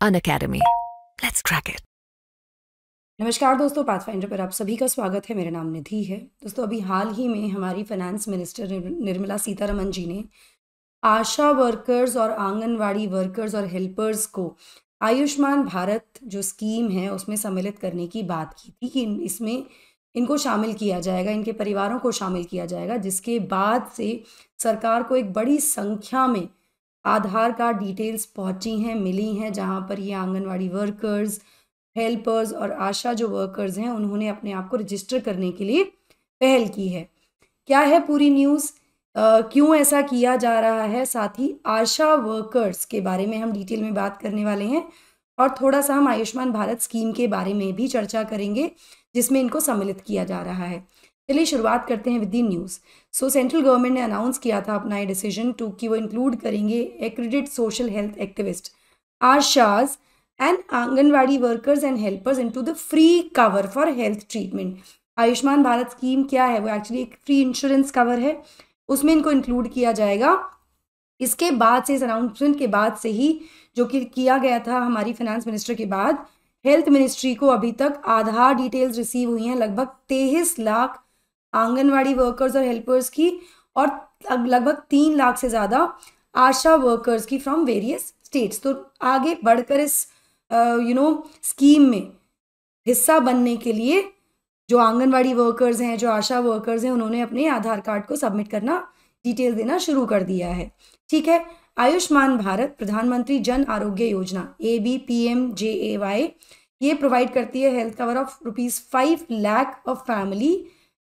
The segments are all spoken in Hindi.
An Academy. Let's crack it. नमस्कार दोस्तों पाथफाइंडर पर आप सभी का स्वागत है मेरा नाम निधि है दोस्तों, अभी हाल ही में हमारी फाइनेंस मिनिस्टर निर्मला सीतारमन जी ने आशा वर्कर्स और आंगनवाड़ी वर्कर्स और हेल्पर्स को आयुष्मान भारत जो स्कीम है, उसमें सम्मिलित करने की बात की थी कि इसमें इनको शामिल किया जाएगा, इनके परिवारों को शामिल किया जाएगा, जिसके बाद से सरकार को एक बड़ी संख्या में आधार कार्ड डिटेल्स पहुँची हैं, मिली हैं, जहाँ पर ये आंगनवाड़ी वर्कर्स हेल्पर्स और आशा जो वर्कर्स हैं, उन्होंने अपने आप को रजिस्टर करने के लिए पहल की है। क्या है पूरी न्यूज़ क्यों ऐसा किया जा रहा है? साथ ही आशा वर्कर्स के बारे में हम डिटेल में बात करने वाले हैं और थोड़ा सा हम आयुष्मान भारत स्कीम के बारे में भी चर्चा करेंगे, जिसमें इनको सम्मिलित किया जा रहा है। चलिए शुरुआत करते हैं with the news. So, central government ने अनाउंस किया था अपना ये डिसीज़न टू कि वो इंक्लूड करेंगे accredit social health activist ASHAs and anganwadi workers and helpers into the free cover for health treatment Ayushman Bharat scheme क्या है? वो एक्चुअली एक फ्री इंश्योरेंस कवर है। उसमें इनको इंक्लूड किया जाएगा। इसके बाद से, इस अनाउंसमेंट के बाद से ही जो कि किया गया था हमारी फाइनेंस मिनिस्टर के बाद हेल्थ मिनिस्ट्री को अभी तक आधार डिटेल्स रिसीव हुई हैं। लगभग तेईस लाख आंगनवाड़ी वर्कर्स और हेल्पर्स की और लगभग तीन लाख से ज़्यादा आशा वर्कर्स की फ्रॉम वेरियस स्टेट्स तो आगे बढ़कर इस यू नो स्कीम में हिस्सा बनने के लिए जो आंगनवाड़ी वर्कर्स हैं, जो आशा वर्कर्स हैं, उन्होंने अपने आधार कार्ड को सबमिट करना डिटेल देना शुरू कर दिया है। ठीक है? Ayushman Bharat Pradhan Mantri Jan Arogya Yojana A B P M J A Y ये प्रोवाइड करती है health cover of rupees five lakh of family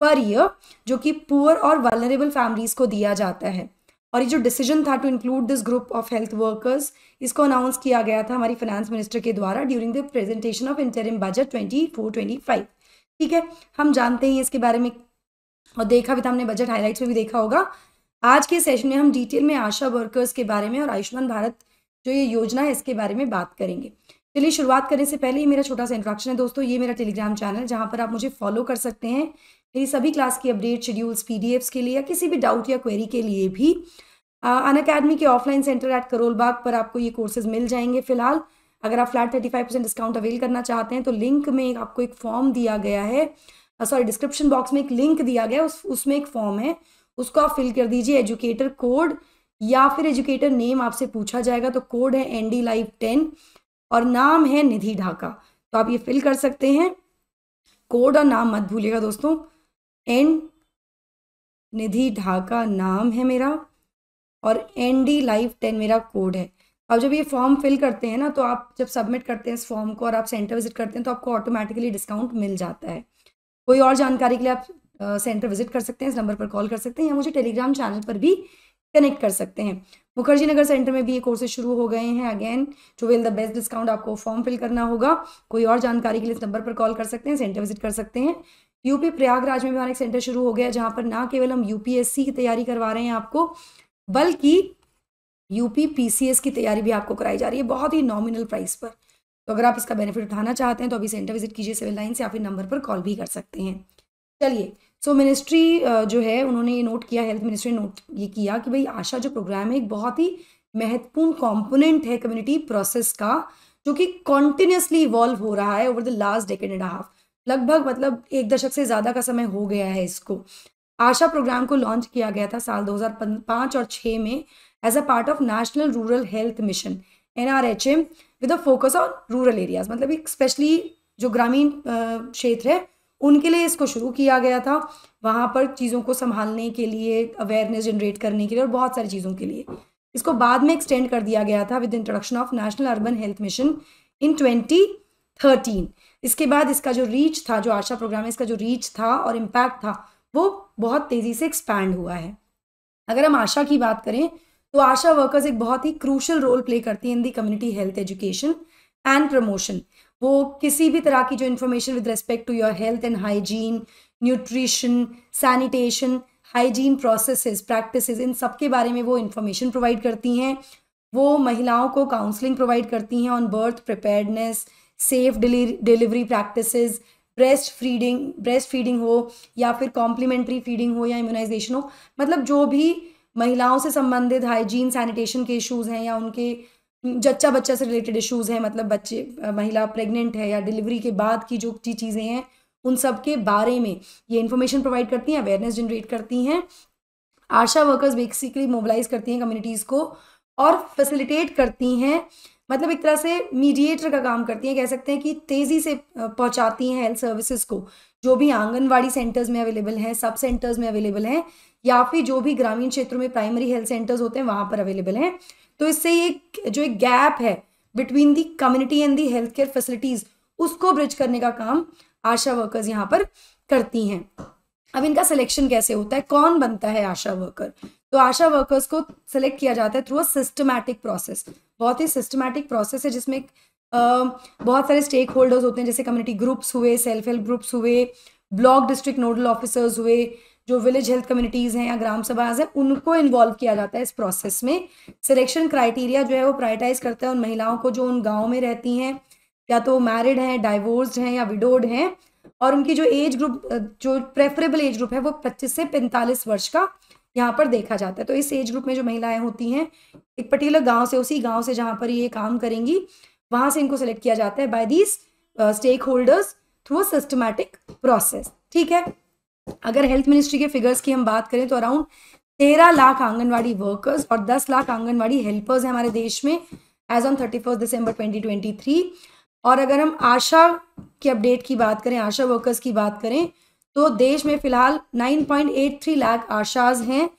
per year जो कि पुअर और वलनरेबल फैमिलीज़ को दिया जाता है। और ये जो डिसीज़न था to include this group of health workers इसको अनाउंस किया गया था हमारी फाइनेंस मिनिस्टर के द्वारा during the presentation of interim budget twenty four twenty five ठीक है, हम जानते हैं इसके बारे में और देखा भी था, हमने बजट हाईलाइट्स में भी देखा होगा। आज के सेशन में हम डिटेल में आशा वर्कर्स के बारे में और आयुष्मान भारत जो ये योजना है, इसके बारे में बात करेंगे। चलिए शुरुआत करने से पहले ये मेरा छोटा सा इंट्रोडक्शन है दोस्तों, ये मेरा टेलीग्राम चैनल जहाँ पर आप मुझे फॉलो कर सकते हैं। मेरी सभी क्लास की अपडेट शेड्यूल्स पी के लिए या किसी भी डाउट या क्वेरी के लिए भी अन अकेडमी के offline centre at Karol Bagh पर आपको ये कोर्सेज मिल जाएँगे फ़िलहाल। अगर आप flat thirty five percent discount avail करना चाहते हैं तो लिंक में आपको एक फॉर्म दिया गया है। सॉरी डिस्क्रिप्शन बॉक्स में एक लिंक दिया गया उस, उसमें एक फॉर्म है। उसको आप फिल कर दीजिए एजुकेटर कोड या फिर एजुकेटर नेम आपसे पूछा जाएगा तो कोड है एन डी लाइव टेन और नाम है निधि ढाका। तो आप ये फिल कर सकते हैं। कोड और नाम मत भूलिएगा दोस्तों। एन निधि ढाका नाम है मेरा और एन डी लाइव टेन मेरा कोड है। अब जब ये फॉर्म फिल करते हैं ना तो आप जब सबमिट करते हैं इस फॉर्म को और आप सेंटर विज़िट करते हैं तो आपको ऑटोमेटिकली डिस्काउंट मिल जाता है। कोई और जानकारी के लिए आप सेंटर विज़िट कर सकते हैं, इस नंबर पर कॉल कर सकते हैं या मुझे टेलीग्राम चैनल पर भी कनेक्ट कर सकते हैं। मुखर्जी नगर सेंटर में भी ये कोर्सेज शुरू हो गए हैं again to avail the best discount आपको फॉर्म फिल करना होगा। कोई और जानकारी के लिए इस नंबर पर कॉल कर सकते हैं सेंटर विज़िट कर सकते हैं। यूपी प्रयागराज में भी हमारा एक सेंटर शुरू हो गया है जहाँ पर ना केवल हम यूपीएससी की तैयारी करवा रहे हैं आपको बल्कि यूपी पीसीएस की तैयारी भी आपको कराई जा रही है बहुत ही नॉमिनल प्राइस पर। तो अगर आप इसका बेनिफिट उठाना चाहते हैं तो अभी सेंटर विज़िट कीजिए सिविल लाइन से फिर नंबर पर कॉल भी कर सकते हैं। चलिए सो so, मिनिस्ट्री जो है उन्होंने ये नोट किया हेल्थ मिनिस्ट्री ने नोट ये किया कि भाई आशा जो प्रोग्राम है एक बहुत ही महत्वपूर्ण कॉम्पोनेंट है कम्युनिटी प्रोसेस का जो कि कॉन्टिन्यूसली इवॉल्व हो रहा है over the last decade and half लगभग मतलब एक दशक से ज़्यादा का समय हो गया है इसको। आशा प्रोग्राम को लॉन्च किया गया था साल 2005 और 6 में as a part of national rural health mission N R H M with a focus on rural areas मतलब एक स्पेशली जो ग्रामीण क्षेत्र है, उनके लिए इसको शुरू किया गया था। वहाँ पर चीज़ों को संभालने के लिए अवेयरनेस जनरेट करने के लिए और बहुत सारी चीज़ों के लिए। इसको बाद में एक्सटेंड कर दिया गया था with introduction of national urban health mission in twenty thirteen इसके बाद इसका जो रीच था, जो आशा प्रोग्राम है, इसका जो रीच था और इम्पैक्ट था, वो बहुत तेज़ी से एक्सपैंड हुआ है। अगर हम आशा की बात करें तो आशा वर्कर्स एक बहुत ही क्रूशल रोल प्ले करती हैं in the community health education and promotion वो किसी भी तरह की जो information with respect to your health and hygiene nutrition sanitation hygiene processes practices इन सब के बारे में वो इन्फॉर्मेशन प्रोवाइड करती हैं। वो महिलाओं को काउंसलिंग प्रोवाइड करती हैं on birth preparedness safe delivery practices breast feeding breast feeding हो या फिर कॉम्प्लीमेंट्री फीडिंग हो या इम्यूनाइजेशन हो मतलब जो भी महिलाओं से संबंधित हाइजीन सैनिटेशन के इश्यूज़ हैं या उनके जच्चा बच्चा से रिलेटेड इश्यूज़ हैं मतलब बच्चे, महिला प्रेग्नेंट है या डिलीवरी के बाद की जो चीज़ें हैं, उन सब के बारे में ये इन्फॉर्मेशन प्रोवाइड करती हैं अवेयरनेस जनरेट करती हैं। आशा वर्कर्स बेसिकली मोबिलाइज करती हैं कम्युनिटीज़ को और फैसिलिटेट करती हैं मतलब एक तरह से मीडिएटर का काम करती हैं, कह सकते हैं कि तेज़ी से पहुंचाती हैं हेल्थ सर्विसेज़ को। जो भी आंगनवाड़ी सेंटर्स में अवेलेबल हैं सब सेंटर्स में अवेलेबल हैं, या फिर जो भी ग्रामीण क्षेत्रों में प्राइमरी हेल्थ सेंटर्स होते हैं, वहाँ पर अवेलेबल हैं। तो इससे ये जो एक गैप है between the community and the health care facilities उसको ब्रिज करने का काम आशा वर्कर्स यहाँ पर करती हैं। अब इनका सिलेक्शन कैसे होता है? कौन बनता है आशा वर्कर तो आशा वर्कर्स को सिलेक्ट किया जाता है थ्रू अ सिस्टमैटिक प्रोसेस बहुत ही सिस्टमैटिक प्रोसेस है जिसमें बहुत सारे स्टेक होल्डर्स होते हैं, जैसे कम्युनिटी ग्रुप्स हुए सेल्फ हेल्प ग्रुप्स हुए ब्लॉक डिस्ट्रिक्ट नोडल ऑफिसर्स हुए, जो विलेज हेल्थ कम्युनिटीज़ हैं या ग्राम सभाज हैं, उनको इन्वॉल्व किया जाता है इस प्रोसेस में. सिलेक्शन क्राइटेरिया जो है वो प्रायोरिटाइज करता है उन महिलाओं को जो उन गाँव में रहती हैं, या तो मैरिड हैं डाइवोर्स्ड हैं, या विडोड हैं, और उनकी जो एज ग्रुप जो प्रेफरेबल एज ग्रुप है वो 25 से 45 वर्ष का यहाँ पर देखा जाता है। तो इस एज ग्रुप में जो महिलाएँ होती हैं, एक पर्टिकुलर गाँव से, उसी गाँव से जहाँ पर ये काम करेंगी, वहाँ से इनको सेलेक्ट किया जाता है by these stake holders through a systematic process ठीक है? अगर हेल्थ मिनिस्ट्री के फिगर्स की हम बात करें तो अराउंड तेरह लाख आंगनवाड़ी वर्कर्स और दस लाख आंगनवाड़ी हेल्पर्स हैं हमारे देश में as on thirty first December twenty twenty three और अगर हम आशा की अपडेट की बात करें, आशा वर्कर्स की बात करें तो देश में फ़िलहाल 9.83 लाख आशाज हैं।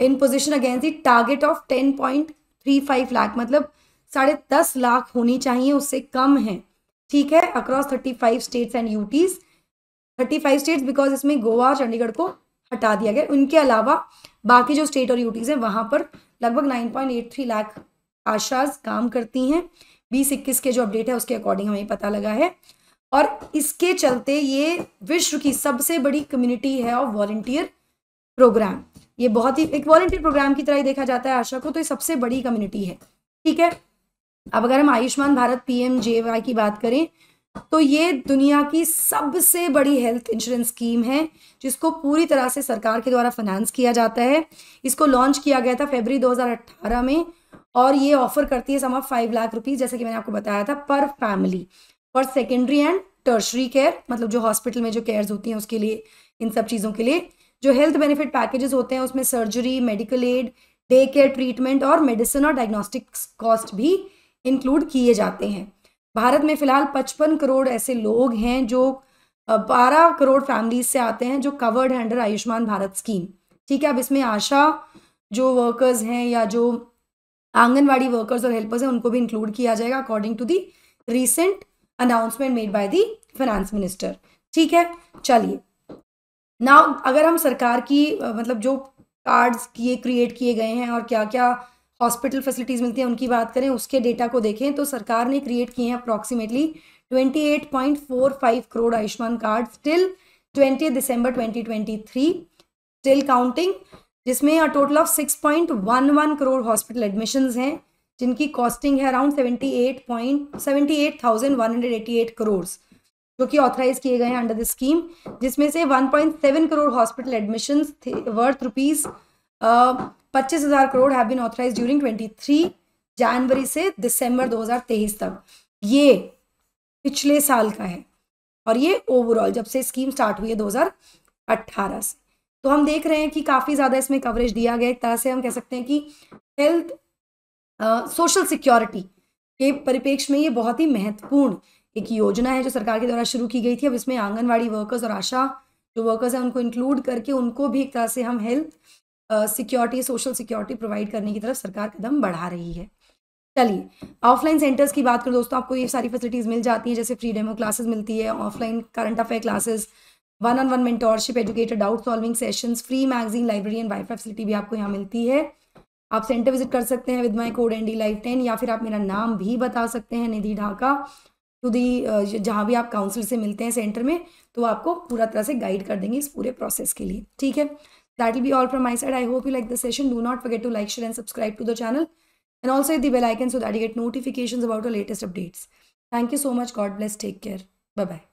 In position against the target of 10.35 lakh मतलब साढ़े दस लाख होनी चाहिए, उससे कम है। ठीक है across 35 states and UTs 35 states because इसमें गोवा चंडीगढ़ को हटा दिया गया। उनके अलावा बाकी जो स्टेट और यूटीज हैं, वहाँ पर लगभग 9.83 लाख आशाज काम करती हैं। बीस इक्कीस के जो अपडेट है, उसके अकॉर्डिंग हमें पता लगा है। और इसके चलते ये विश्व की सबसे बड़ी कम्युनिटी है ऑफ़ वॉल्टियर प्रोग्राम ये बहुत ही, एक वॉल्टियर प्रोग्राम की तरह ही देखा जाता है आशा को तो ये सबसे बड़ी कम्युनिटी है। ठीक है? अब अगर हम Ayushman Bharat P M J Y की बात करें तो ये दुनिया की सबसे बड़ी हेल्थ इंश्योरेंस स्कीम है, जिसको पूरी तरह से सरकार के द्वारा फाइनेंस किया जाता है। इसको लॉन्च किया गया था फेबरी 2018 में और ये ऑफ़र करती है सम फाइव लाख रुपीज़ जैसे कि मैंने आपको बताया था per family for secondary and tertiary care मतलब जो हॉस्पिटल में जो केयर्स होती हैं उसके लिए, इन सब चीज़ों के लिए, जो हेल्थ बेनिफिट पैकेजेस होते हैं, उसमें surgery medical aid day care treatment और मेडिसिन और डायग्नोस्टिक्स कॉस्ट भी इंक्लूड किए जाते हैं। भारत में फ़िलहाल पचपन करोड़ ऐसे लोग हैं जो बारह करोड़ फैमिलीज़ से आते हैं जो कवर्ड है अंडर आयुष्मान भारत स्कीम ठीक है, अब इसमें आशा जो वर्कर्स हैं या जो आंगनवाड़ी वर्कर्स और हेल्पर्स हैं, उनको भी इंक्लूड किया जाएगा according to the recent announcement made by the finance minister ठीक है? चलिए। नाउ अगर हम सरकार की मतलब जो कार्ड्स किए क्रिएट किए गए हैं और क्या क्या हॉस्पिटल फैसिलिटीज़ मिलती हैं उनकी बात करें, उसके डेटा को देखें तो सरकार ने क्रिएट किए हैं approximately twenty eight point four five crore Ayushman card still twenty December twenty twenty three still counting जिसमें total of six point one one crore hospital admissions हैं। जिनकी कॉस्टिंग है around seventy eight point seventy eight thousand one hundred eighty eight crore जो कि ऑथराइज किए गए हैं अंडर द स्कीम जिसमें से one point seven crore hospital admission worth rupees पच्चीस हज़ार crore have been authorise during twenty three जनवरी से दिसंबर 2023 तक। ये पिछले साल का है और ये ओवरऑल जब से स्कीम स्टार्ट हुई है 2018 से। तो हम देख रहे हैं कि काफ़ी ज़्यादा इसमें कवरेज दिया गया एक तरह से हम कह सकते हैं कि हेल्थ सोशल सिक्योरिटी के परिप्रेक्ष्य में ये बहुत ही महत्वपूर्ण एक योजना है जो सरकार के द्वारा शुरू की गई थी। अब इसमें आंगनवाड़ी वर्कर्स और आशा जो वर्कर्स हैं, उनको इंक्लूड करके उनको भी एक तरह से हम health security social security provide करने की तरफ़ सरकार कदम बढ़ा रही है। चलिए ऑफलाइन सेंटर्स की बात करें, दोस्तों, आपको ये सारी फैसिलिटीज़ मिल जाती हैं, जैसे फ्री डेमो क्लासेस मिलती है offline current affair classes one on one mentorship educated doubt solving sessions free magazine library and wifi facility भी आपको यहाँ मिलती है। आप सेंटर विज़िट कर सकते हैं with my code N D live ten या फिर आप मेरा नाम भी बता सकते हैं निधि ढाका टू दी जहाँ भी आप काउंसिल से मिलते हैं सेंटर में तो आपको पूरा तरह से गाइड कर देंगे इस पूरे प्रोसेस के लिए, ठीक है? That will be all from my side I hope you like the session do not forget to like share and subscribe to the channel and also the bell icon so that you get notification about the latest updates thank you so much God bless take care bye bye